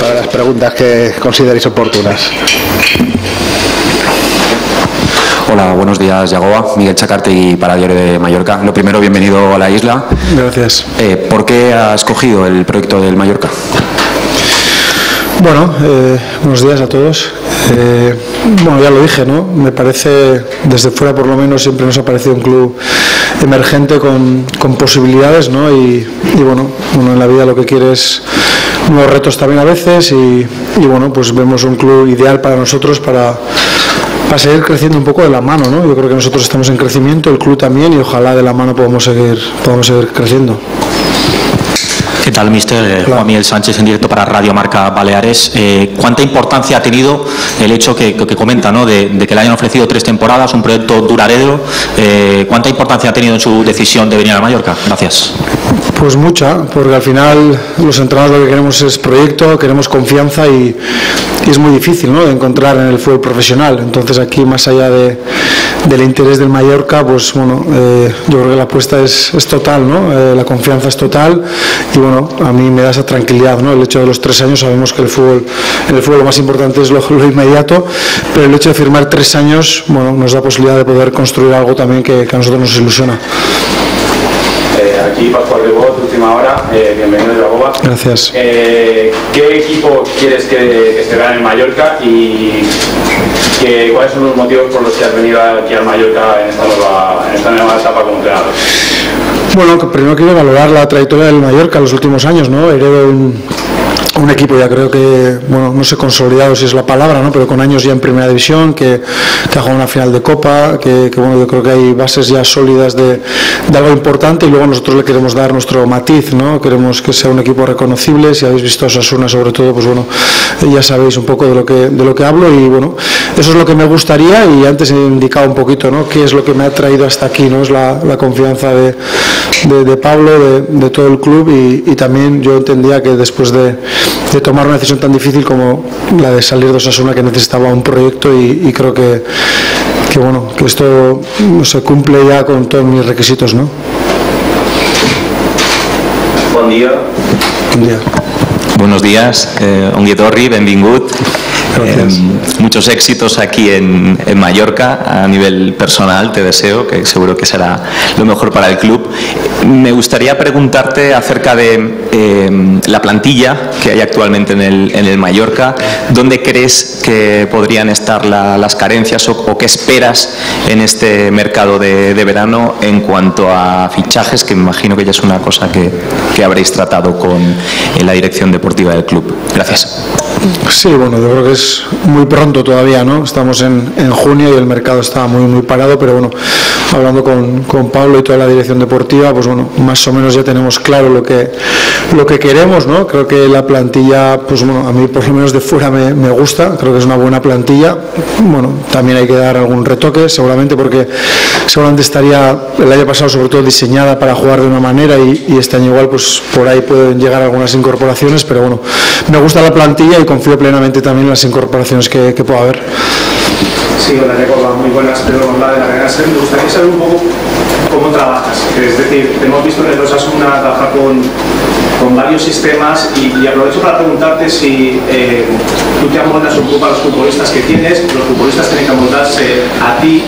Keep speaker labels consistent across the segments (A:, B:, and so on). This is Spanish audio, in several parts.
A: Para las preguntas que consideréis oportunas.
B: Hola, buenos días, Yagoba. Miguel Chacarte y para Diario de Mallorca. Lo primero, bienvenido a la isla.
A: Gracias.
B: Eh, ¿Por qué ha escogido el proyecto del Mallorca?
A: Bueno, eh, buenos días a todos. Eh, bueno, ya lo dije, ¿no? Me parece, desde fuera por lo menos, siempre nos ha parecido un club emergente con, con posibilidades, ¿no? Y, y bueno, uno en la vida lo que quiere es nuevos retos también a veces y, y bueno, pues vemos un club ideal para nosotros para, para seguir creciendo un poco de la mano, ¿no? Yo creo que nosotros estamos en crecimiento, el club también y ojalá de la mano podamos seguir, podamos seguir creciendo.
C: ¿Qué tal, mister? Eh, Juan Miguel Sánchez en directo para Radio Marca Baleares. Eh, ¿Cuánta importancia ha tenido el hecho que, que comenta ¿no? de, de, que le hayan ofrecido tres temporadas, un proyecto duradero? Eh, ¿Cuánta importancia ha tenido en su decisión de venir a Mallorca? Gracias.
A: Pues mucha, porque al final los entrenadores lo que queremos es proyecto, queremos confianza y, es muy difícil ¿no? de encontrar en el fútbol profesional. Entonces aquí, más allá de, del interés del Mallorca, pues bueno, eh, yo creo que la apuesta es, es total, ¿no? Eh, la confianza es total y bueno, a mí me da esa tranquilidad, ¿no? El hecho de los tres años, sabemos que el fútbol, en el fútbol lo más importante es lo, lo inmediato, pero el hecho de firmar tres años, bueno, nos da posibilidad de poder construir algo también que, que a nosotros nos ilusiona.
D: Eh, aquí Pascual de Bot, última hora, eh, bienvenido Boba.
A: Gracias.
D: Eh, ¿Qué equipo quieres que, que se gane en Mallorca y que, cuáles son los motivos por los que has venido aquí al Mallorca en esta nueva, en esta nueva etapa como entrenador?
A: Bueno, primero quiero valorar la trayectoria del Mallorca en los últimos años, ¿no? Heredo un, un equipo ya creo que, bueno, no sé consolidado si es la palabra, ¿no? pero con años ya en primera división, que, que ha jugado una final de Copa, que, bueno, yo creo que hay bases ya sólidas de, de, algo importante y luego nosotros le queremos dar nuestro matiz, ¿no? queremos que sea un equipo reconocible, si habéis visto a Osasuna sobre todo, pues bueno, ya sabéis un poco de lo que, de lo que hablo y bueno, eso es lo que me gustaría y antes he indicado un poquito, ¿no? qué es lo que me ha traído hasta aquí, ¿no? es la, confianza de, de, Pablo, de, todo el club y también yo entendía que después de de tomar una decisión tan difícil como la de salir de Osasuna que necesitaba un proyecto y, y creo que, que, bueno que esto no se cumple ya con todos mis requisitos ¿no?
D: Buen día.
A: Buen día.
C: Buenos días, eh, Ongi Torri, benvingut. Eh, muchos éxitos aquí en, en, Mallorca a nivel personal, te deseo, que seguro que será lo mejor para el club. Me gustaría preguntarte acerca de eh, la plantilla que hay actualmente en el, en el Mallorca. ¿Dónde crees que podrían estar la, las carencias o, o, qué esperas en este mercado de, de, verano en cuanto a fichajes, que me imagino que ya es una cosa que, que habréis tratado con la dirección deportiva del club? Gracias.
A: Sí, bueno, yo creo que es muy pronto todavía, ¿no? Estamos en, en, junio y el mercado está muy, muy parado, pero bueno, hablando con, con, Pablo y toda la dirección deportiva, pues bueno, más o menos ya tenemos claro lo que, lo que queremos, ¿no? Creo que la plantilla, pues bueno, a mí por lo menos de fuera me, me gusta, creo que es una buena plantilla. Bueno, también hay que dar algún retoque, seguramente, porque seguramente estaría el año pasado, sobre todo, diseñada para jugar de una manera y, y este año igual, pues por ahí pueden llegar algunas incorporaciones, pero bueno, me gusta la plantilla y confío plenamente también en las incorporaciones que, que pueda haber.
D: Sí, hola Jacoba, muy buenas, Pedro González de la Cadena Me gustaría saber un poco cómo trabajas. Es decir, hemos visto en el Osasuna trabajar con, con varios sistemas y, aprovecho para preguntarte si eh, tú te amoldas un poco a los futbolistas que tienes, los futbolistas tienen que amoldarse a ti,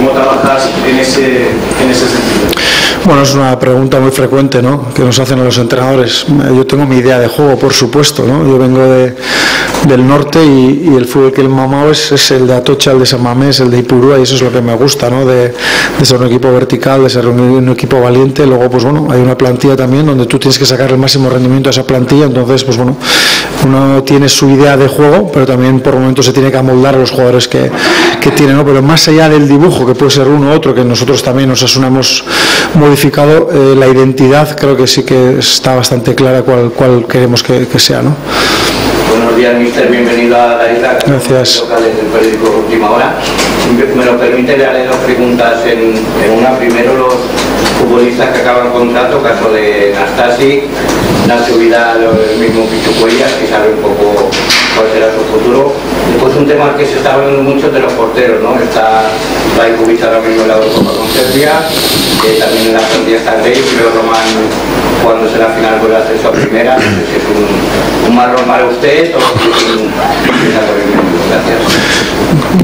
D: cómo trabajas en ese, en ese sentido.
A: Bueno, es una pregunta muy frecuente ¿no? que nos hacen a los entrenadores. Yo tengo mi idea de juego, por supuesto. ¿no? Yo vengo de, del norte y, el fútbol que he mamado es, es, el de Atocha, el de San Mamés, el de Ipurúa y eso es lo que me gusta, ¿no? de, ser un equipo vertical, de ser un, un, equipo valiente. Luego, pues bueno, hay una plantilla también donde tú tienes que sacar el máximo rendimiento a esa plantilla. Entonces, pues bueno, uno tiene su idea de juego, pero también por momentos se tiene que amoldar a los jugadores que, que tiene. ¿no? Pero más allá del dibujo, que puede ser uno u otro, que nosotros también nos asunamos modificado, eh, la identidad creo que sí que está bastante clara cuál, cuál queremos que, que sea. ¿no?
E: Buenos días, mister. Bienvenido a la isla.
A: Gracias.
E: Locales del periódico Última Hora. Me lo permite, le haré dos preguntas en, en una. Primero, los futbolistas que acaban contrato, caso de Nastasi, Nacho Vidal o el mismo Pichu Cuellas, que sabe un poco cuál será su futuro. Después un tema que se está hablando mucho de los porteros, ¿no? Está Rajkovic ahora mismo en la Eurocopa con Serbia, también en la plantilla está Rey, pero Román cuando será final con el acceso a primera, no sé si es un, un marrón para usted o si es un,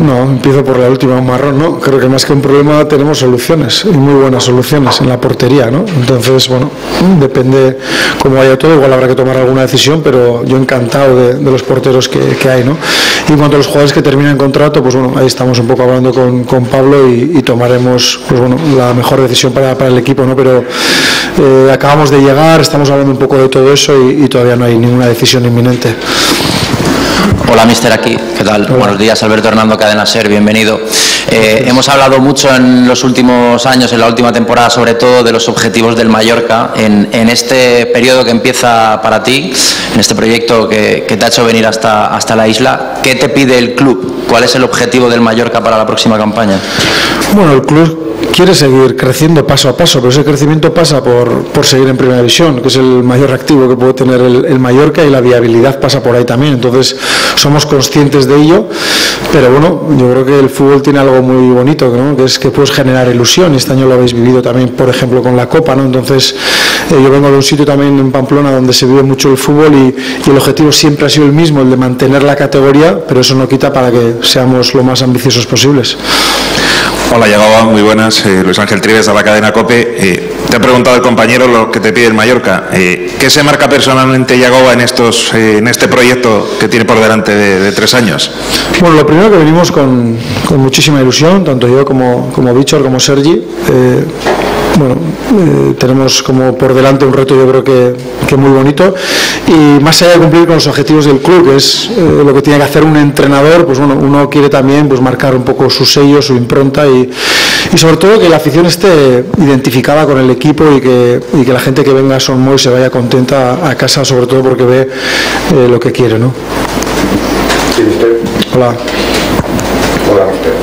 A: No, empiezo por la última, marrón, ¿no? Creo que más que un problema tenemos soluciones, y muy buenas soluciones en la portería, ¿no? Entonces, bueno, depende cómo vaya todo, igual habrá que tomar alguna decisión, pero yo encantado de, los porteros que, hay, ¿no? Y en cuanto a los jugadores que terminan contrato, pues bueno, ahí estamos un poco hablando con, con Pablo y, tomaremos, pues bueno, la mejor decisión para, el equipo, ¿no? Pero eh, acabamos de llegar, estamos hablando un poco de todo eso y todavía no hay ninguna decisión inminente.
F: Hola, mister, aquí. ¿Qué tal? Hola. Buenos días, Alberto Hernando Cadena Ser, bienvenido. Eh, hemos hablado mucho en los últimos años, en la última temporada, sobre todo de los objetivos del Mallorca. En, en este periodo que empieza para ti, en este proyecto que, que, te ha hecho venir hasta, hasta la isla, ¿qué te pide el club? ¿Cuál es el objetivo del Mallorca para la próxima campaña?
A: Bueno, el club quiere seguir creciendo paso a paso, pero ese crecimiento pasa por, por seguir en primera división, que es el mayor activo que puede tener el, Mallorca y la viabilidad pasa por ahí también. Entonces, somos conscientes de ello, pero bueno, yo creo que el fútbol tiene algo muy bonito, ¿no? que es que puedes generar ilusión este año lo habéis vivido también, por ejemplo, con la Copa. ¿no? Entonces, eh, yo vengo de un sitio también en Pamplona donde se vive mucho el fútbol y el objetivo siempre ha sido el mismo, el de mantener la categoría, pero eso no quita para que seamos lo más ambiciosos posibles.
G: Hola, Yagoba, muy buenas. Eh, Luis Ángel Trives de la cadena COPE. Eh, te ha preguntado el compañero lo que te pide el Mallorca. Eh, ¿Qué se marca personalmente Yagoba en, estos, en este proyecto que tiene por delante de, tres años?
A: Bueno, lo primero que venimos con, con muchísima ilusión, tanto yo como, como Bichor, como Sergi bueno, eh, tenemos como por delante un reto yo creo que, que, muy bonito y más allá de cumplir con los objetivos del club, que es eh, lo que tiene que hacer un entrenador, pues bueno, uno quiere también pues marcar un poco su sello, su impronta y, y sobre todo que la afición esté identificada con el equipo y que, y que la gente que venga a Son Moy se vaya contenta a casa, sobre todo porque ve eh, lo que quiere, ¿no?
H: Sí, usted.
A: Hola.
H: Hola, usted.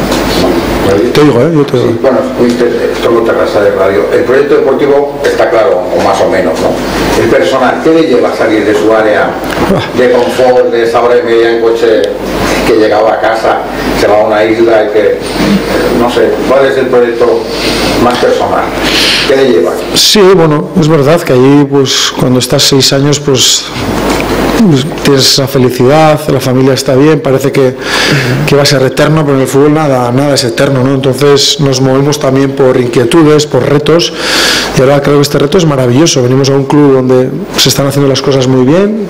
A: Te digo, ¿eh? Yo te digo.
H: Sí, bueno, fuiste Terrasa de Radio. El proyecto deportivo está claro, o más o menos, ¿no? El personal, ¿qué le lleva a salir de su área de confort, de esa hora y media en coche que llegaba a casa, se va a una isla y que, no sé, ¿cuál es el proyecto más personal? ¿Qué le lleva?
A: Sí, bueno, es verdad que allí, pues, cuando estás seis años, pues tienes esa felicidad, la familia está bien, parece que, que, va a ser eterno, pero en el fútbol nada, nada es eterno, ¿no? Entonces nos movemos también por inquietudes, por retos, y ahora creo que este reto es maravilloso. Venimos a un club donde se están haciendo las cosas muy bien,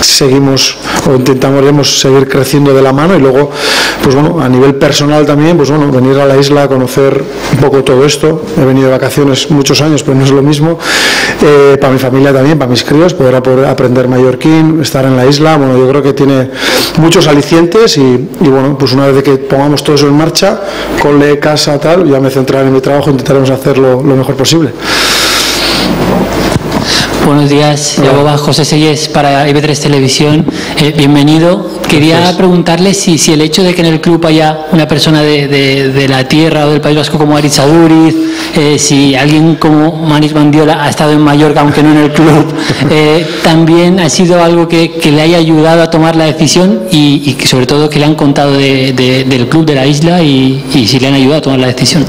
A: seguimos o intentamos seguir creciendo de la mano y luego pues bueno a nivel personal también pues bueno venir a la isla conocer un poco todo esto. He venido de vacaciones muchos años pero no es lo mismo. Eh, para mi familia también para mis críos poder aprender mallorquín estar en la isla. Bueno yo creo que tiene muchos alicientes y, bueno pues una vez que pongamos todo eso en marcha cole casa tal ya me centraré en mi trabajo intentaremos hacerlo lo mejor posible
I: Buenos días, Yagoba, José Selles para IB3 Televisión. Eh, bienvenido. Quería Gracias. preguntarle si, si, el hecho de que en el club haya una persona de, de, de la tierra o del País Vasco como Aritz Aduriz, eh, si alguien como Manis Bandiola ha estado en Mallorca, aunque no en el club, eh, también ha sido algo que, que, le haya ayudado a tomar la decisión y, y que sobre todo que le han contado de, del club de la isla y, y, si le han ayudado a tomar la decisión.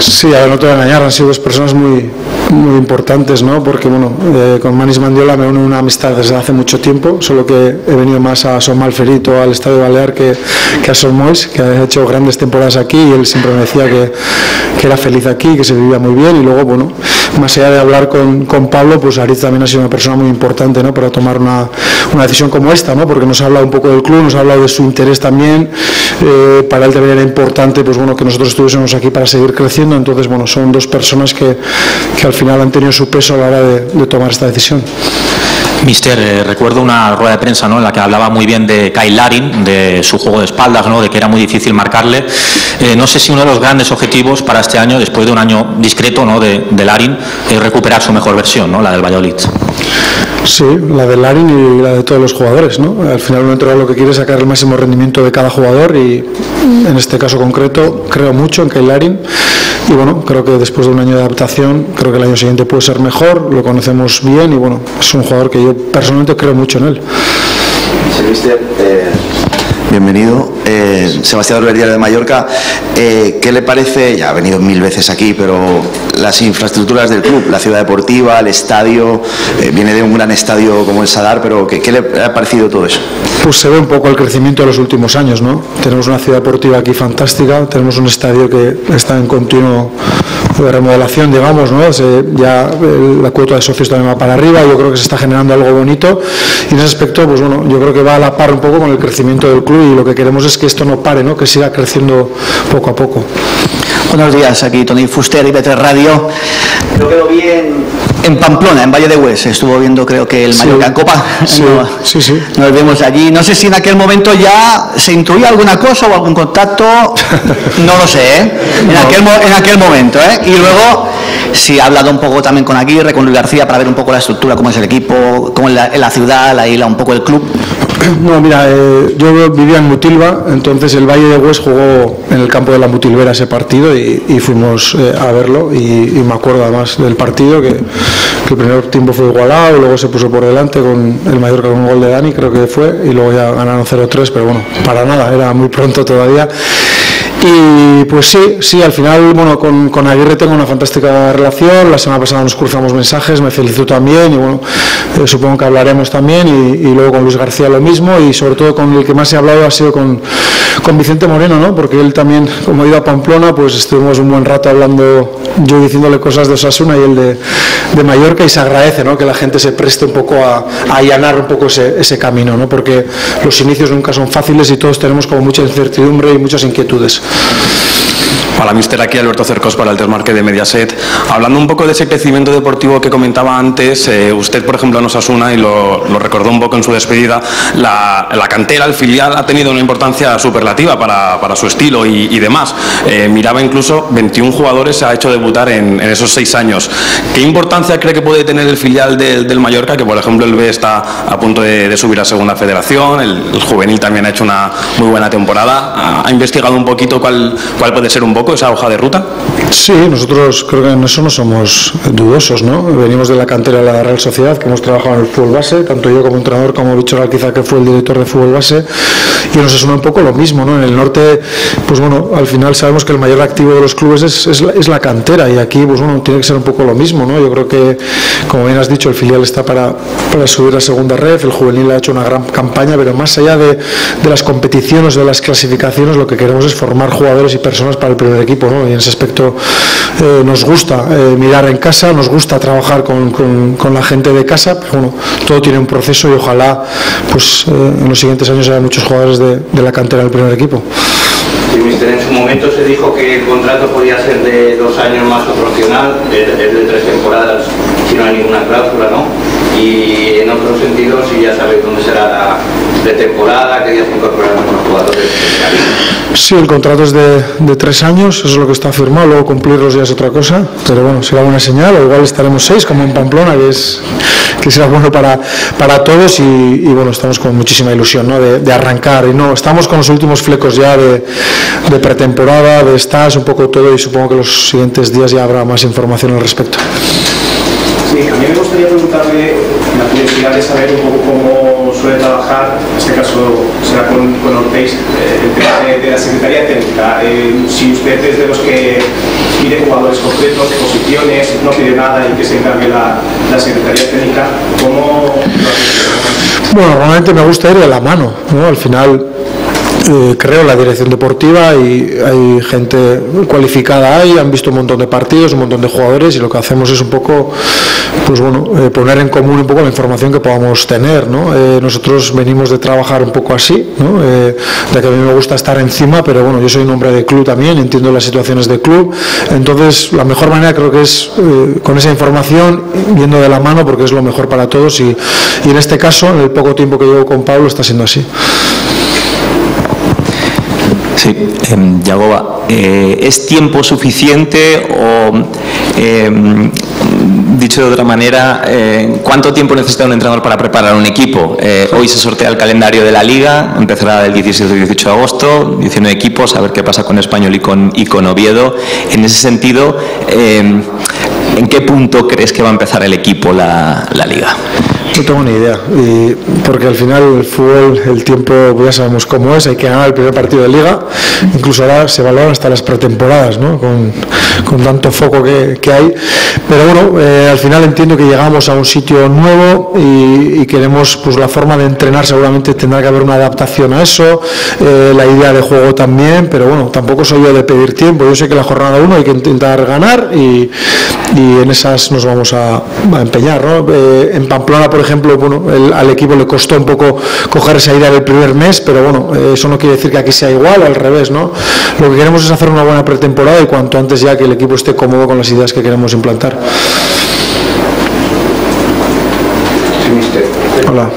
A: Sí, a ver, no te voy a engañar, han sido dos personas muy, muy importantes, ¿no? Porque, bueno, eh, con Manis Mandiola me une una amistad desde hace mucho tiempo, solo que he venido más a Son Malferito, al Estadio Balear, que, que a Son Mois, que ha hecho grandes temporadas aquí y él siempre me decía que, que, era feliz aquí, que se vivía muy bien y luego, bueno, más allá de hablar con, con Pablo, pues Aritz también ha sido una persona muy importante, ¿no? Para tomar una, una decisión como esta, ¿no? Porque nos ha hablado un poco del club, nos ha hablado de su interés también, eh, para él también era importante, pues bueno, que nosotros estuviésemos aquí para seguir creciendo, entonces, bueno, son dos personas que, que al final han tenido su peso a la hora de tomar esta decisión.
F: Mister, eh, recuerdo una rueda de prensa ¿no? en la que hablaba muy bien de Kyle Larin, de su juego de espaldas, ¿no? de que era muy difícil marcarle. Eh, no sé si uno de los grandes objetivos para este año, después de un año discreto ¿no? de, Larin, es recuperar su mejor versión, ¿no? la del Valladolid.
A: Sí, la de Larin y la de todos los jugadores. ¿no? Al final un entrenador lo que quiere es sacar el máximo rendimiento de cada jugador y en este caso concreto creo mucho en Kyle Larin y bueno, creo que después de un año de adaptación, creo que el año siguiente puede ser mejor, lo conocemos bien y bueno, es un jugador que yo personalmente creo mucho en él.
J: Bienvenido. Eh, Sebastián Orbería de Mallorca. Eh, ¿Qué le parece? Ya ha venido mil veces aquí, pero las infraestructuras del club, la ciudad deportiva, el estadio, viene de un gran estadio como el Sadar, pero ¿qué, ¿qué, le ha parecido todo eso?
A: Pues se ve un poco el crecimiento de los últimos años, ¿no? Tenemos una ciudad deportiva aquí fantástica, tenemos un estadio que está en continuo de remodelación, digamos, ¿no? ya la cuota de socios también va para arriba, yo creo que se está generando algo bonito y en ese aspecto, pues bueno, yo creo que va a la par un poco con el crecimiento del club y lo que queremos es que esto no pare, ¿no? Que siga creciendo poco a poco.
K: Buenos días, aquí Tony Fuster y B3 Radio. Lo quedó bien en Pamplona, en Valle de Hues. Estuvo viendo, creo que el Mallorca en Copa.
A: Sí, sí, sí.
K: Nos vemos allí. No sé si en aquel momento ya se intuía alguna cosa o algún contacto. No lo sé, ¿eh? En, aquel, en aquel momento, ¿eh? Y luego, si ha hablado un poco también con Aguirre, con Luis García, para ver un poco la estructura, cómo es el equipo, cómo es la, la ciudad, la isla, un poco el club.
A: No, mira, eh, yo vivía en Mutilva, entonces el Valle de Hues jugó en el campo de la Mutilvera ese partido y, fuimos eh, a verlo y, me acuerdo además del partido que, el primer tiempo fue igualado, luego se puso por delante con el Mallorca con un gol de Dani, creo que fue, y luego ya ganaron 0-3, pero bueno, para nada, era muy pronto todavía. Y pues sí, sí, al final, bueno, con, con, Aguirre tengo una fantástica relación. La semana pasada nos cruzamos mensajes, me felicito también y bueno, eh, supongo que hablaremos también. Y, luego con Luis García lo mismo y sobre todo con el que más he hablado ha sido con, con Vicente Moreno, ¿no? Porque él también, como he ido a Pamplona, pues estuvimos un buen rato hablando, yo diciéndole cosas de Osasuna y él de, de Mallorca y se agradece, ¿no? Que la gente se preste un poco a, a allanar un poco ese, ese camino, ¿no? Porque los inicios nunca son fáciles y todos tenemos como mucha incertidumbre y muchas inquietudes. Thank you.
L: Hola, mister. Aquí Alberto Cercos para el Termarque de Mediaset. Hablando un poco de ese crecimiento deportivo que comentaba antes, eh, usted, por ejemplo, en Osasuna, y lo, lo, recordó un poco en su despedida, la, la, cantera, el filial, ha tenido una importancia superlativa para, para su estilo y, demás. Eh, miraba incluso 21 jugadores se ha hecho debutar en, esos seis años. ¿Qué importancia cree que puede tener el filial del, del Mallorca, que por ejemplo el B está a punto de, subir a Segunda Federación, el, el, juvenil también ha hecho una muy buena temporada? ¿Ha, ha investigado un poquito cuál, cuál puede ser un poco esa hoja de ruta?
A: Sí, nosotros creo que en eso no somos dudosos, ¿no? Venimos de la cantera de la Real Sociedad, que hemos trabajado en el fútbol base, tanto yo como entrenador, como Víctor Alquiza, que fue el director de fútbol base, y nos suena un poco lo mismo, ¿no? En el norte, pues bueno, al final sabemos que el mayor activo de los clubes es, es, la, es la, cantera, y aquí, pues bueno, tiene que ser un poco lo mismo, ¿no? Yo creo que, como bien has dicho, el filial está para, para subir a segunda red, el juvenil ha hecho una gran campaña, pero más allá de, de las competiciones, de las clasificaciones, lo que queremos es formar jugadores y personas para el primer equipo, ¿no? Y en ese aspecto eh, nos gusta eh, mirar en casa, nos gusta trabajar con, con, con, la gente de casa, pero bueno, todo tiene un proceso y ojalá pues eh, en los siguientes años haya muchos jugadores de, de la cantera del primer equipo.
E: En su momento se dijo que el contrato podía ser de dos años más opcional, es de, de, tres temporadas si no hay ninguna cláusula, ¿no? Y en otros sentidos, si ya sabéis dónde será la de temporada, que ya se incorporarán los jugadores.
A: Sí, el contrato es de, de, tres años, eso es lo que está firmado, luego cumplirlos ya es otra cosa, pero bueno, será buena señal, o igual estaremos seis, como en Pamplona, que es que será bueno para, para todos y, y bueno, estamos con muchísima ilusión ¿no? de, de, arrancar y no, estamos con los últimos flecos ya de, de pretemporada, de stage, un poco todo y supongo que los siguientes días ya habrá más información al respecto.
D: Sí, a mí me gustaría preguntarle curiosidad de saber un poco cómo suele trabajar, en este caso será con, con eh, el tema de, la Secretaría Técnica. Eh, si usted es de los que pide jugadores concretos, posiciones, no pide nada y que se encargue la, la Secretaría Técnica, ¿cómo lo
A: Bueno, normalmente me gusta ir de la mano, ¿no? Al final eh, creo la dirección deportiva y hay gente cualificada ahí, han visto un montón de partidos, un montón de jugadores y lo que hacemos es un poco, pues bueno, eh, poner en común un poco la información que podamos tener, ¿no? Eh, nosotros venimos de trabajar un poco así, ¿no? de que a mí me gusta estar encima, pero bueno, yo soy un hombre de club también, entiendo las situaciones de club, entonces la mejor manera creo que es con esa información, yendo de la mano porque es lo mejor para todos y, y en este caso, en el poco tiempo que llevo con Pablo, está siendo así.
C: Sí, eh, Yagoba, eh, ¿es tiempo suficiente o eh, dicho de otra manera, eh, ¿cuánto tiempo necesita un entrenador para preparar un equipo? Eh, hoy se sortea el calendario de la liga, empezará el 17 y 18 de agosto, 19 equipos, a ver qué pasa con Español y con, y con Oviedo. En ese sentido, eh, ¿en qué punto crees que va a empezar el equipo la liga?
A: No tengo ni idea, y porque al final el fútbol, el tiempo, pues ya sabemos cómo es, hay que ganar el primer partido de liga, incluso ahora se valoran hasta las pretemporadas, ¿no? con, con tanto foco que, que hay, pero bueno, eh, al final entiendo que llegamos a un sitio nuevo y, queremos, pues la forma de entrenar seguramente tendrá que haber una adaptación a eso, eh, la idea de juego también, pero bueno, tampoco soy yo de pedir tiempo, yo sé que la jornada 1 hay que intentar ganar y, en esas nos vamos a, empeñar, ¿no? Eh, en Pamplona, por ejemplo, bueno, el, al equipo le costó un poco coger esa idea del primer mes, pero bueno, eso no quiere decir que aquí sea igual al revés, ¿no? Lo que queremos es hacer una buena pretemporada y cuanto antes ya que el equipo esté cómodo con las ideas que queremos implantar.
H: Sí, mister.
A: Hola.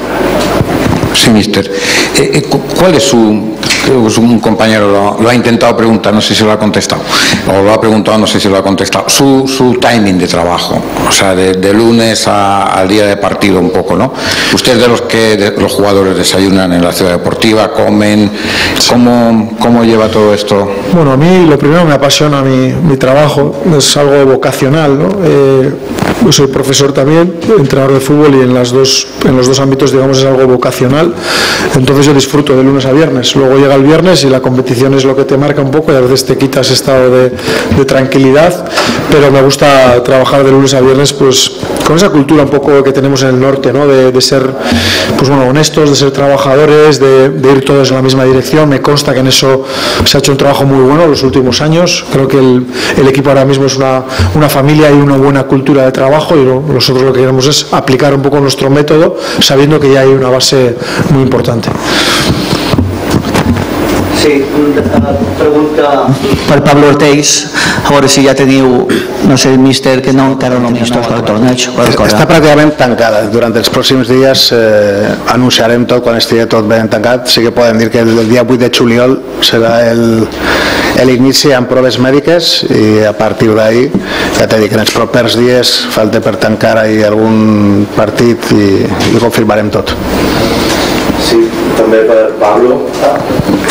M: Sí, mister. Eh, eh, ¿Cuál es su, creo que un compañero lo, lo, ha intentado preguntar, no sé si lo ha contestado, o lo ha preguntado, no sé si lo ha contestado, su, su timing de trabajo, o sea, de, de lunes a, al día de partido un poco, ¿no? Usted de los que de, los jugadores desayunan en la ciudad deportiva, comen, ¿cómo, cómo lleva todo esto?
A: Bueno, a mí lo primero me apasiona mi, mi trabajo, es algo vocacional, ¿no? Eh, yo soy profesor también, entrenador de fútbol y en, las dos, en los dos ámbitos, digamos, es algo vocacional. Entonces yo disfruto de lunes a viernes. Luego llega el viernes y la competición es lo que te marca un poco y a veces te quita ese estado de, de tranquilidad, pero me gusta trabajar de lunes a viernes pues con esa cultura un poco que tenemos en el norte, ¿no? de, ser pues, bueno, honestos, de ser trabajadores, de, ir todos en la misma dirección. Me consta que en eso se ha hecho un trabajo muy bueno en los últimos años. Creo que el, equipo ahora mismo es una, familia y una buena cultura de trabajo y nosotros lo que queremos es aplicar un poco nuestro método sabiendo que ya hay una base muy importante.
K: Sí, pregunta per Pablo Orteix, a veure si ja teniu, no sé, míster, que no, encara no m'he vist el torneig.
N: Està pràcticament tancada. Durant els pròxims dies eh, anunciarem tot quan estigui tot ben tancat. Sí que podem dir que el, el dia 8 de juliol serà el, l'inici amb proves mèdiques i a partir d'ahir ja t'he dit que en els propers dies falta per tancar ahir algun partit i, i confirmarem tot.
J: Sí, també per Pablo.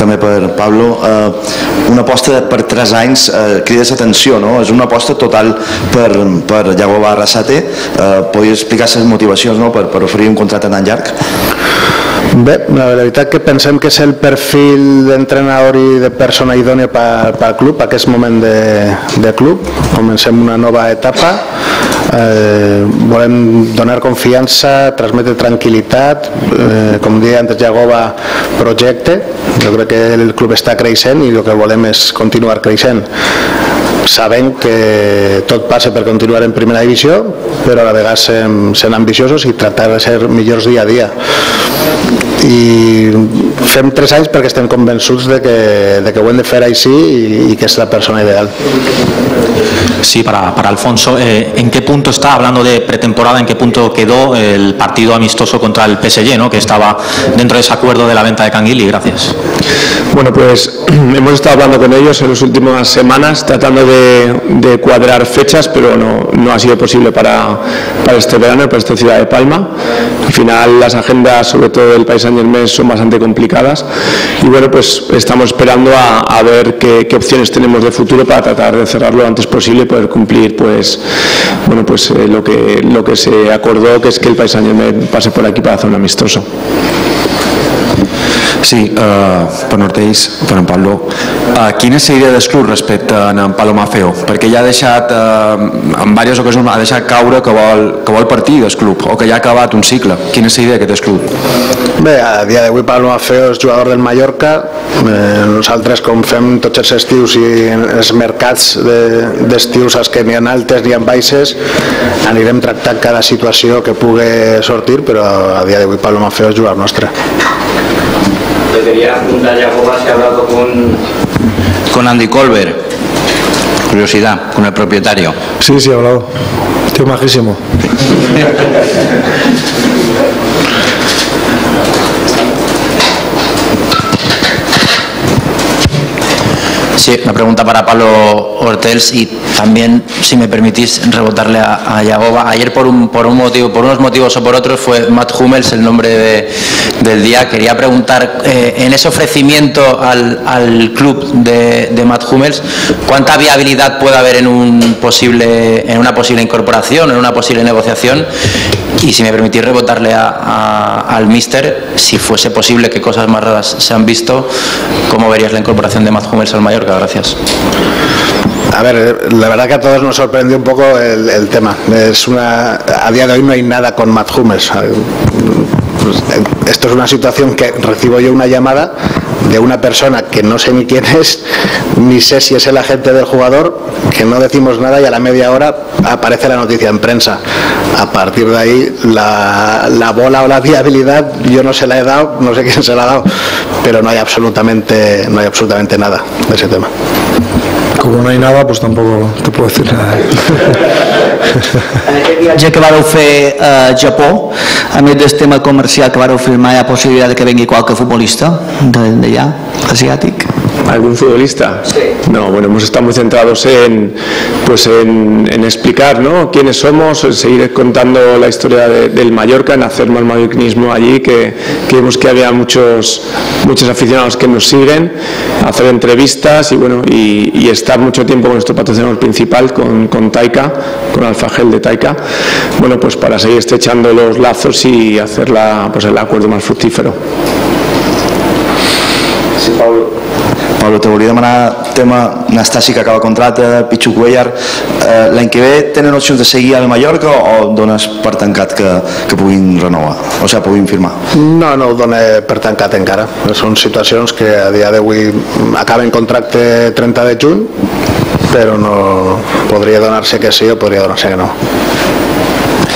J: També per Pablo. Eh, una aposta per 3 anys eh, crides atenció, no? És una aposta total per, per Llagoba Arrasate. Eh, podries explicar les motivacions no? per, per oferir un contracte tan llarg?
N: Bé, la veritat que pensem que és el perfil d'entrenador i de persona idònia pel, pel club, aquest moment de, de club. Comencem una nova etapa, eh, volem donar confiança, transmetre tranquil·litat, eh, com deia antes Jagoba, projecte. Jo crec que el club està creixent i el que volem és continuar creixent sabent que tot passa per continuar en primera divisió, però a la vegada sent, sent ambiciosos i tractar de ser millors dia a dia. I fem tres anys perquè estem convençuts de que, de que ho hem de fer així i, i que és la persona ideal.
O: Sí, para, para Alfonso, eh, ¿en qué punto está, hablando de pretemporada, en qué punto quedó el partido amistoso contra el PSG, ¿no? que estaba dentro de ese acuerdo de la venta de Canguili? Gracias.
P: Bueno, pues hemos estado hablando con ellos en las últimas semanas, tratando de, de cuadrar fechas, pero no, no, ha sido posible para, para este verano, para esta ciudad de Palma. Al final las agendas, sobre todo del país Saint-Germain, son bastante complicadas y bueno, pues estamos esperando a, ver qué, opciones tenemos de futuro para tratar de cerrarlo lo antes posible y poder cumplir pues, bueno, pues, eh, lo, que, lo que se acordó, que es que el país pase por aquí para hacer un amistoso.
B: Sí, uh, Nortells, per Pablo. Uh, quina és la idea del club respecte a en Pablo Mafeo? Perquè ja ha deixat, uh, en diverses ocasions, ha deixat caure que vol, que vol partir del club o que ja ha acabat un cicle. Quina és la idea que té el club?
N: Bé, a dia d'avui Pablo Mafeo és jugador del Mallorca. Eh, nosaltres, com fem tots els estius i els mercats d'estius de, els que n'hi ha altes ni ha baixes, anirem tractant cada situació que pugui sortir, però a dia d'avui Pablo Mafeo és jugador nostre.
E: Le quería preguntar ya cómo has hablado con...
F: Con Andy Colbert. Curiosidad, con el propietario.
A: Sí, sí, he hablado. Tío majísimo.
F: Sí, una pregunta para Pablo Hortels y también, si me permitís, rebotarle a, a Yagoba. Ayer por un, por un motivo, por unos motivos o por otros, fue Matt Hummels el nombre de- del día. Quería preguntar, eh, en ese ofrecimiento al, al club de, de Matt Hummels, ¿cuánta viabilidad puede haber en, un posible, en una posible incorporación, en una posible negociación? Y si me permitís rebotarle al míster, si fuese posible que cosas más raras se han visto, ¿cómo verías la incorporación de Matt Hummels al Mallorca? Gracias.
N: A ver, eh, la verdad que a todos nos sorprendió un poco el, tema. Es una, a día de hoy no hay nada con Matt Hummels. Pues, eh, Esto es una situación que recibo yo una llamada de una persona que no sé ni quién es, ni sé si es el agente del jugador, que no decimos nada y a la media hora aparece la noticia en prensa. A partir de ahí, la, la bola o la viabilidad yo no se la he dado, no sé quién se la ha dado, pero no hay absolutamente, no hay absolutamente nada de ese tema.
A: Como no hay nada, pues tampoco te puedo decir nada.
K: Viatge que vareu fer a Japó, a més del tema comercial que vareu firmar, hi ha possibilitat que vengui qualque futbolista d'allà, asiàtic?
P: ¿Algún futbolista? No, bueno, hemos estado muy centrados en, pues en, en explicar ¿no? quiénes somos, en seguir contando la historia de- del Mallorca, en hacer más mallorquinismo allí, que, que vemos que había muchos, muchos aficionados que nos siguen, hacer entrevistas y, bueno, y, y estar mucho tiempo con nuestro patrocinador principal, con, con Taika, con Alfagel de Taika, bueno, pues para seguir estrechando los lazos y hacer la, pues el acuerdo más fructífero.
J: Sí, Pablo. Pablo, te volia demanar tema Nastasi que acaba contracte, Pichu Cuellar. Eh, L'any que ve tenen opcions de seguir a Mallorca o dones per tancat que, que puguin renovar, o sigui, puguin firmar?
N: No, no ho dono per tancat encara. Són situacions que a dia d'avui acaben contracte 30 de juny, però no podria donar-se que sí o podria donar-se que no.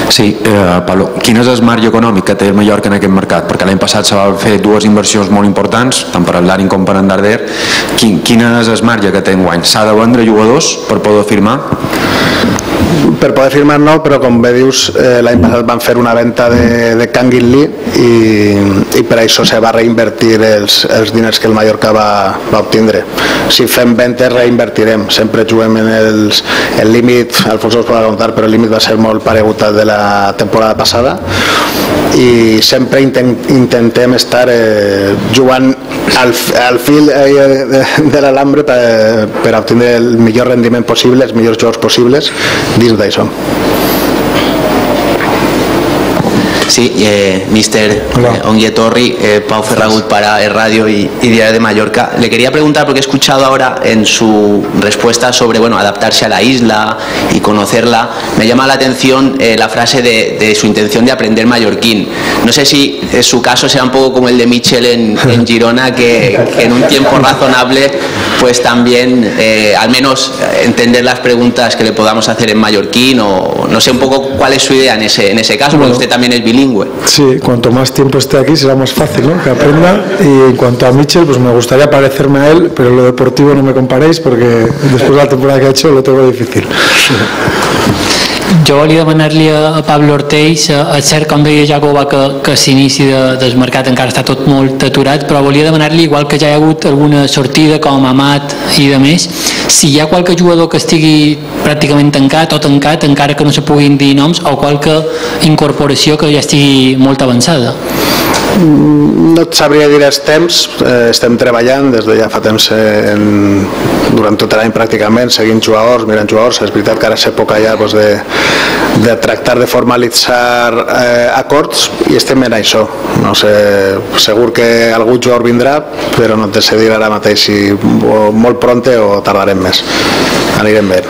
B: Sí, eh, Pablo, quin és el marge econòmic que té Mallorca en aquest mercat? Perquè l'any passat se van fer dues inversions molt importants, tant per el Darin com per en Darder. Quin, quin és el marge que té enguany? S'ha de vendre jugadors per poder firmar?
N: Per poder firmar no, però com bé dius, eh, l'any passat van fer una venda de, de Kangin Lee i, i per això se va reinvertir els, els diners que el Mallorca va, va obtindre. Si fem ventes reinvertirem, sempre juguem en els, el límit, Alfonso us podrà contar, però el límit va ser molt paregut al de la temporada passada i sempre inten, intentem estar eh, jugant al, al fil eh, de, de l'alambre per, per obtenir el millor rendiment possible, els millors jocs possibles dins d'això.
F: Sí, eh, mister eh, Onguietorri, eh, Pau Ferragut para el Radio y, y Diario de Mallorca. Le quería preguntar, porque he escuchado ahora en su respuesta sobre bueno, adaptarse a la isla y conocerla, me llama la atención eh, la frase de, de su intención de aprender mallorquín. No sé si en su caso sea un poco como el de Michel en, en Girona, que, que en un tiempo razonable pues también eh, al menos entender las preguntas que le podamos hacer en mallorquín o no sé un poco cuál es su idea en ese, en ese caso, porque usted también es bilingüe.
A: Sí, cuanto más tiempo esté aquí será más fácil, ¿no? Que aprenda. Y en cuanto a Mitchell, pues me gustaría parecerme a él, pero lo deportivo no me comparéis porque después de la temporada que ha hecho lo tengo difícil.
I: Jo volia demanar-li a a Pablo Ortells, eh, és cert, com deia Jacoba, que, que s'inici de, del mercat encara està tot molt aturat, però volia demanar-li, igual que ja hi ha hagut alguna sortida com Amat i de més, si hi ha qualque jugador que estigui pràcticament tancat o tancat, encara que no se puguin dir noms, o qualque incorporació que ja estigui molt avançada.
N: No et sabria dir els temps, eh, estem treballant des de ja fa temps eh, en, durant tot l'any pràcticament, seguint jugadors, mirant jugadors, és veritat que ara és època ja doncs, de, de tractar de formalitzar eh, acords i estem en això. No sé, segur que algun jugador vindrà, però no et sé dir ara mateix si molt pronte o tardarem més. Anirem bé.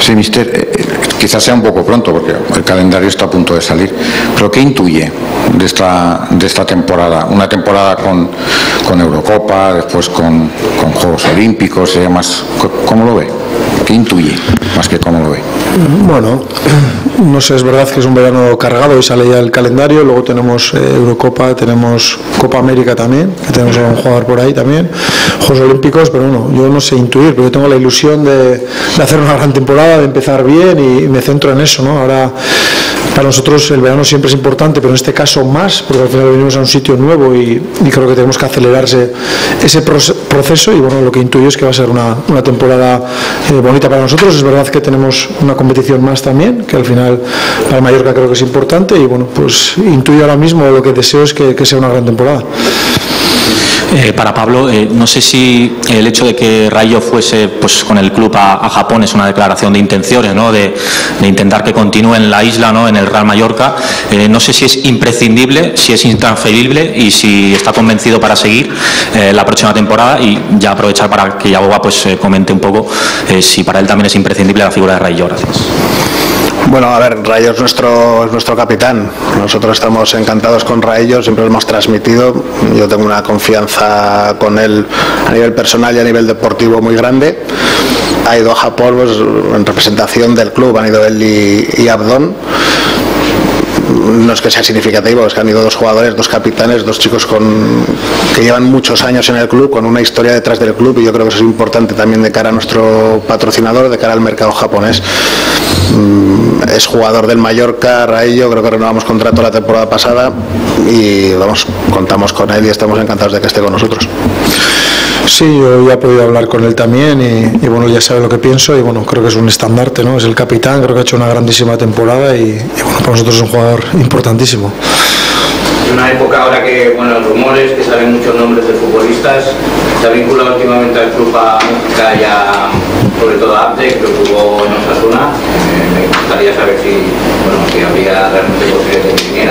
M: Sí, mister, eh, eh, quizás sea un poco pronto porque el calendario está a punto de salir, pero ¿qué intuye de esta, de esta temporada? Una temporada con, con Eurocopa, después con, con Juegos Olímpicos y demás. ¿Cómo lo ve? ¿Qué intuye más que cómo lo ve?
A: Bueno, no sé, es verdad que es un verano cargado y sale ya el calendario. Luego tenemos eh, Eurocopa, tenemos Copa América también, que tenemos a un jugador por ahí también, Juegos Olímpicos, pero bueno, yo no sé intuir, pero yo tengo la ilusión de, de hacer una gran temporada, de empezar bien y, me centro en eso, ¿no? Ahora, para nosotros el verano siempre es importante, pero en este caso más, porque al final venimos a un sitio nuevo y, y creo que tenemos que acelerarse ese proceso y bueno, lo que intuyo es que va a ser una, una temporada eh, bonita para nosotros. Es verdad que tenemos una competición más también, que al final para Mallorca creo que es importante y bueno, pues intuyo ahora mismo lo que deseo es que, que sea una gran temporada.
O: Eh, para Pablo, eh, no sé si el hecho de que Rayo fuese pues, con el club a, Japón es una declaración de intenciones, ¿no? de, intentar que continúe en la isla, ¿no? en el Real Mallorca. Eh, no sé si es imprescindible, si es intransferible y si está convencido para seguir la próxima temporada y ya aprovechar para que Yagoba pues, comente un poco si para él también es imprescindible la figura de Rayo. Gracias.
N: Bueno, a ver, Rayo es nuestro, es nuestro capitán. Nosotros estamos encantados con Rayo, siempre lo hemos transmitido. Yo tengo una confianza con él a nivel personal y a nivel deportivo muy grande. Ha ido a Japón pues, en representación del club, han ido él y, Abdón no es que sea significativo, es que han ido dos jugadores, dos capitanes, dos chicos con, que llevan muchos años en el club, con una historia detrás del club y yo creo que eso es importante también de cara a nuestro patrocinador, de cara al mercado japonés. Mm, es jugador del Mallorca, Raillo, creo que renovamos contrato la temporada pasada y vamos, contamos con él y estamos encantados de que esté con nosotros.
A: Sí, yo ya he podido hablar con él también y, y, bueno, ya sabe lo que pienso y bueno, creo que es un estandarte, ¿no? Es el capitán, creo que ha hecho una grandísima temporada y, y bueno, para nosotros es un jugador importantísimo.
E: En una época ahora que, bueno, los rumores, que salen muchos nombres de futbolistas, se ha vinculado últimamente al club a Música y a, sobre todo a Abde, que lo gustaría saber si, bueno, si realmente de que.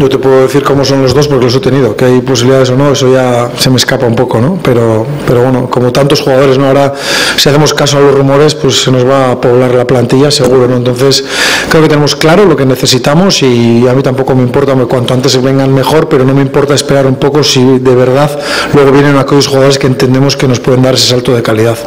A: Yo te puedo decir cómo son los dos porque los he tenido, que hay posibilidades o no, eso ya se me escapa un poco, ¿no? Pero, pero bueno, como tantos jugadores, ¿no? Ahora, si hacemos caso a los rumores, pues se nos va a poblar la plantilla, seguro, ¿no? Entonces, creo que tenemos claro lo que necesitamos y a mí tampoco me importa, cuanto antes vengan mejor, pero no me importa esperar un poco si de verdad luego vienen aquellos jugadores que entendemos que nos pueden dar ese salto de calidad.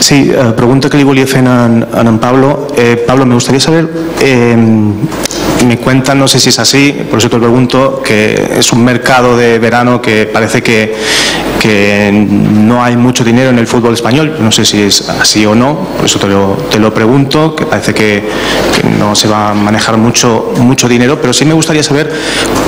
Q: Sí, eh, pregunta que li volia fer en, en, en Pablo. Eh, Pablo, me gustaría saber, eh, me cuentan, no sé si es así, por eso te lo pregunto, que es un mercado de verano que parece que, que no hay mucho dinero en el fútbol español, no sé si es así o no, por eso te lo, te lo pregunto, que parece que, no se va a manejar mucho, mucho dinero, pero sí me gustaría saber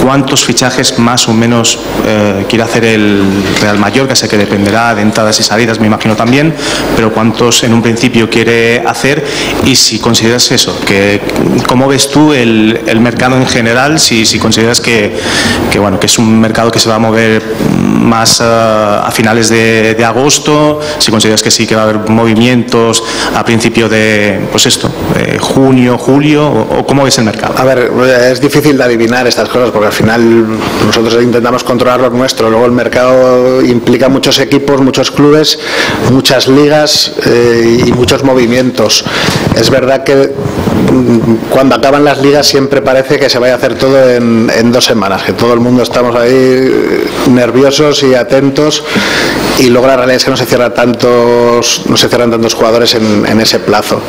Q: cuántos fichajes más o menos eh, quiere hacer el Real Mallorca, sé que dependerá de entradas y salidas, me imagino también, pero cuántos en un principio quiere hacer y si consideras eso, que cómo ves tú el, el mercado en general, si, si consideras que, que, bueno, que es un mercado que se va a mover más uh, a finales de, agosto, si consideras que sí que va a haber movimientos a principio de, pues esto, de junio, julio, o, cómo ves el mercado?
N: A ver, es difícil de adivinar estas cosas porque al final nosotros intentamos controlar lo nuestro, luego el mercado implica muchos equipos, muchos clubes, muchas ligas eh, y muchos movimientos. Es verdad que cuando acaban las ligas siempre parece que se vaya a hacer todo en, dos semanas, que todo el mundo estamos ahí nerviosos y atentos y luego la realidad es que no se cierran tantos, no se cierran tantos jugadores en, ese plazo.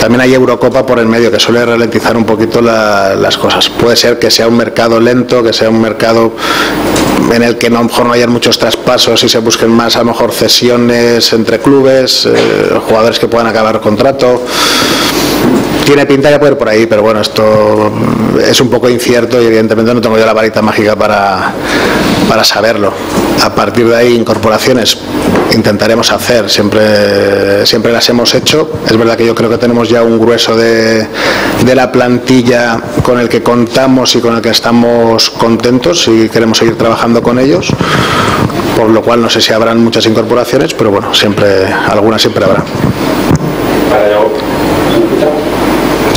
N: También hay Eurocopa por el medio que suele ralentizar un poquito la, las cosas. Puede ser que sea un mercado lento, que sea un mercado en el que a lo mejor no hayan muchos traspasos y se busquen más a lo mejor cesiones entre clubes, eh, jugadores que puedan acabar contrato tiene pinta de poder por ahí, pero bueno, esto es un poco incierto y evidentemente no tengo yo la varita mágica para, para saberlo. A partir de ahí, incorporaciones intentaremos hacer, siempre, siempre las hemos hecho. Es verdad que yo creo que tenemos ya un grueso de, de la plantilla con el que contamos y con el que estamos contentos y queremos seguir trabajando con ellos, por lo cual no sé si habrán muchas incorporaciones, pero bueno, siempre, algunas siempre habrá.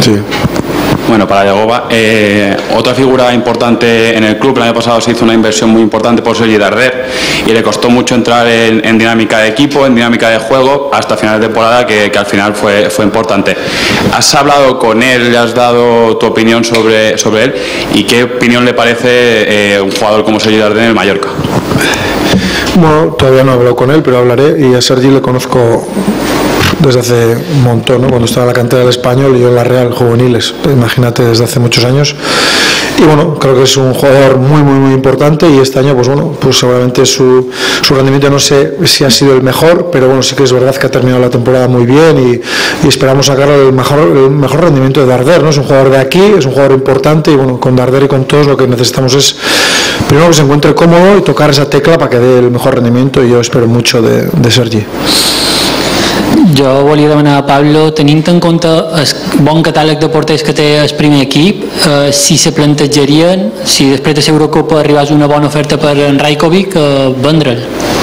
R: Sí. Bueno, para Yagoba, eh, otra figura importante en el club, el año pasado se hizo una inversión muy importante por Sergi Darder y le costó mucho entrar en, en, dinámica de equipo, en dinámica de juego, hasta final de temporada, que, que, al final fue, fue importante. ¿Has hablado con él, le has dado tu opinión sobre, sobre él y qué opinión le parece eh, un jugador como Sergi Darder en el Mallorca?
A: Bueno, todavía no he hablado con él, pero hablaré y a Sergi le conozco desde hace un montón, ¿no? cuando estaba en la cantera del español y yo en la Real Juveniles, imagínate desde hace muchos años. Y bueno, creo que es un jugador muy, muy, muy importante y este año, pues bueno, pues seguramente su, su rendimiento no sé si ha sido el mejor, pero bueno, sí que es verdad que ha terminado la temporada muy bien y, esperamos sacar el mejor, mejor rendimiento de Darder, ¿no? Es un jugador de aquí, es un jugador importante y bueno, con Darder y con todos lo que necesitamos es primero que se encuentre cómodo y tocar esa tecla para que dé el mejor rendimiento y yo espero mucho de, de Sergi.
I: Jo volia demanar a Pablo, tenint en compte el bon catàleg de porters que té el primer equip, eh, si se plantejarien, si després de l'Eurocopa arribés una bona oferta per en Rajkovic, eh, vendre'l.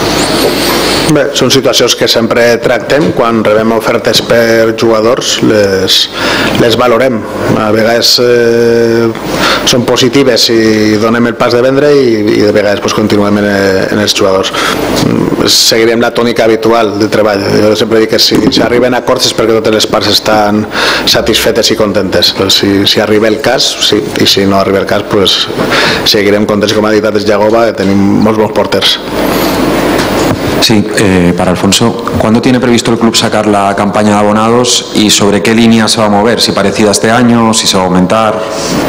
N: Bé, són situacions que sempre tractem quan rebem ofertes per jugadors les, les valorem. A vegades eh, són positives i donem el pas de vendre i, i de vegades pues, continuem en, en els jugadors. Mm, seguirem la tònica habitual de treball. Jo sempre dic que si, arriben a acords és perquè totes les parts estan satisfetes i contentes. Pues, si, si arriba el cas sí, i si no arriba el cas pues, seguirem contents. Com ha dit Jagoba que tenim molts bons porters
B: Sí, eh, para Alfonso, ¿cuándo tiene previsto el club sacar la campaña de abonados y sobre qué línea se va a mover? ¿Si parecida este año, si se va a aumentar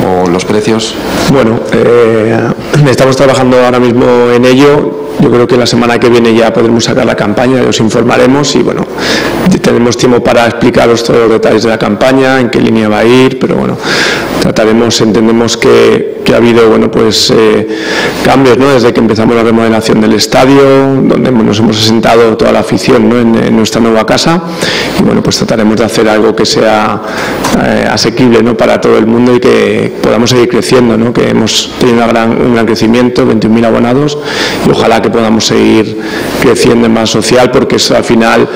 B: o los precios?
P: Bueno, eh, estamos trabajando ahora mismo en ello. Yo creo que la semana que viene ya podremos sacar la campaña, os informaremos y bueno, tenemos tiempo para explicaros todos los detalles de la campaña, en qué línea va a ir, pero bueno, trataremos, entendemos que, ha habido bueno pues eh, cambios ¿no? desde que empezamos la remodelación del estadio, donde nos hemos asentado toda la afición ¿no? en, nuestra nueva casa y bueno pues trataremos de hacer algo que sea eh, asequible ¿no? para todo el mundo y que podamos seguir creciendo, ¿no? que hemos tenido un gran crecimiento, 21.000 abonados y ojalá que podamos seguir creciendo en más social porque eso al final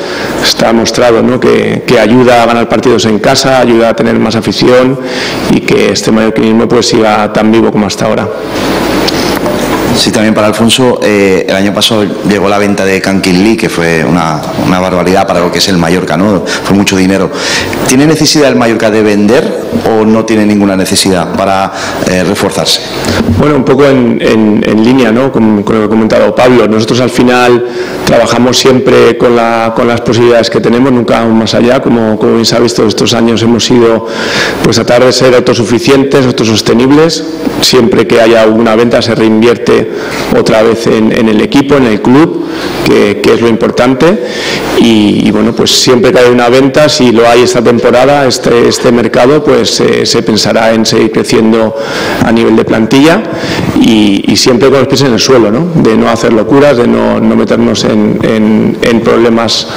P: está mostrado ¿no? que, que ayuda a ganar partidos en casa, ayuda a tener más afición y que este mallorquinismo pues siga tan vivo como hasta ahora.
J: Sí, también para Alfonso, eh, el año pasado llegó la venta de Canquin Lee, que fue una, barbaridad para lo que es el Mallorca, ¿no? Fue mucho dinero. ¿Tiene necesidad el Mallorca de vender o no tiene ninguna necesidad para eh, reforzarse?
P: Bueno, un poco en, línea ¿no? con, lo que ha comentado Pablo. Nosotros al final trabajamos siempre con, la- con las posibilidades que tenemos, nunca más allá. Como, como bien ha visto, estos años hemos sido pues, tratar de ser autosuficientes, autosostenibles. Siempre que haya una venta se reinvierte otra vez en, el equipo, en el club, que, es lo importante. Y, bueno, pues siempre que haya una venta, si lo hay esta temporada, este, este mercado, pues eh, se pensará en seguir creciendo a nivel de plantilla y, siempre con los pies en el suelo, ¿no? de no hacer locuras, de no, no meternos en problemas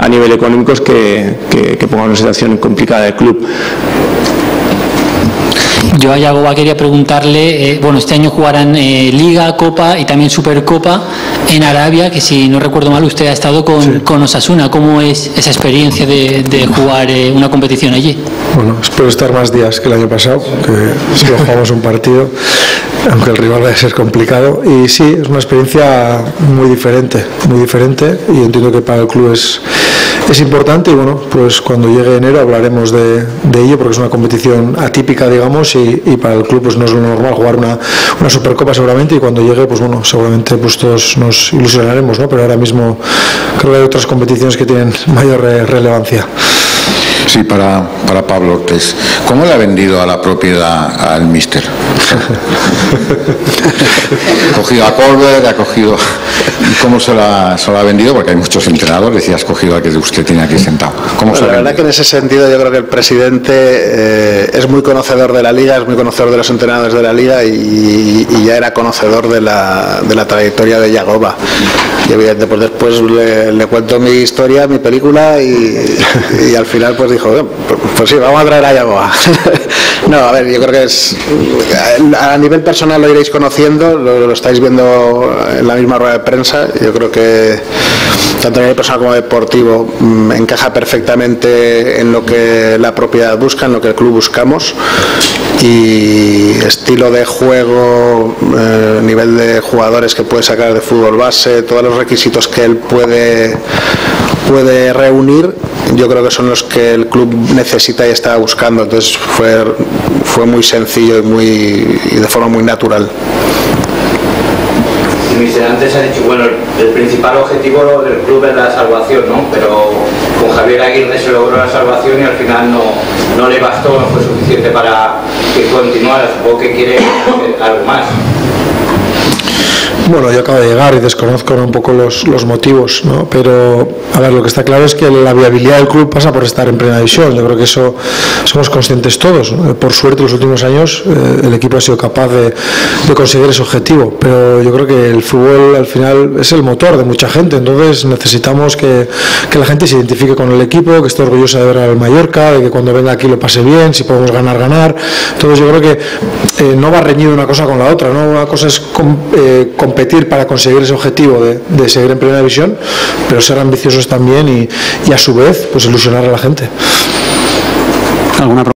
P: a nivel económicos que, que, que pongan una situación complicada del club.
I: Yo a Yagoba quería preguntarle, eh, bueno, este año jugarán eh, Liga, Copa y también Supercopa en Arabia, que si no recuerdo mal usted ha estado con, con Osasuna. ¿Cómo es esa experiencia de, de jugar eh, una competición allí?
A: Bueno, espero estar más días que el año pasado, que solo jugamos un partido, aunque el rival va a ser complicado. Y sí, es una experiencia muy diferente, muy diferente, y entiendo que para el club es, es importante. Y bueno, pues cuando llegue enero hablaremos de, de ello, porque es una competición atípica, digamos, y, y para el club pues no es lo normal jugar una, Supercopa seguramente, y cuando llegue, pues bueno, seguramente pues todos nos ilusionaremos, ¿no? Pero ahora mismo creo que hay otras competiciones que tienen mayor eh, relevancia.
M: Sí, para, para Pablo Ortiz. ¿Cómo le ha vendido a la propiedad al mister? ha cogido a Colbert, ha cogido... ¿Y cómo se la, se la ha vendido? Porque hay muchos entrenadores y has cogido al que usted tiene aquí sentado. ¿Cómo se
N: Bueno,
M: ha
N: la verdad que en ese sentido yo creo que el presidente eh, es muy conocedor de la liga, es muy conocedor de los entrenadores de la liga y, y ya era conocedor de la, de la trayectoria de Yagoba. Y evidente, pues después le, le cuento mi historia, mi película y, y al final pues dijo, "Bien, pues, pues sí, vamos a traer a Yagoba. no, a ver, yo creo que es a nivel personal lo iréis conociendo, lo, lo estáis viendo en la misma rueda de prensa. Yo creo que tanto a nivel personal como deportivo mm, encaja perfectamente en lo que la propiedad busca, en lo que el club buscamos y estilo de juego, eh, nivel de jugadores que puede sacar de fútbol base, todos los requisitos que él puede puede reunir, yo creo que son los que el club necesita y está buscando. Entonces fue, fue muy sencillo y, muy, y de forma muy natural.
E: Antes ha dicho, bueno, el principal objetivo del club es la salvación, ¿no? Pero con Javier Aguirre se logró la salvación y al final no, no le bastó, no fue suficiente para que continuara. Supongo que quiere algo más.
A: Bueno, yo acabo de llegar y desconozco un poco los, los, motivos, ¿no? pero a ver, lo que está claro es que la viabilidad del club pasa por estar en plena división. Yo creo que eso somos conscientes todos. Por suerte, los últimos años eh, el equipo ha sido capaz de, de, conseguir ese objetivo, pero yo creo que el fútbol al final es el motor de mucha gente, entonces necesitamos que, que la gente se identifique con el equipo, que esté orgullosa de ver al Mallorca, de que cuando venga aquí lo pase bien, si podemos ganar, ganar. Entonces yo creo que eh, no va reñido una cosa con la otra, ¿no? Una cosa es com, eh, competir para conseguir ese objetivo de, seguir en primera división, pero ser ambiciosos también y, y a su vez pues ilusionar a la gente.
K: ¿Alguna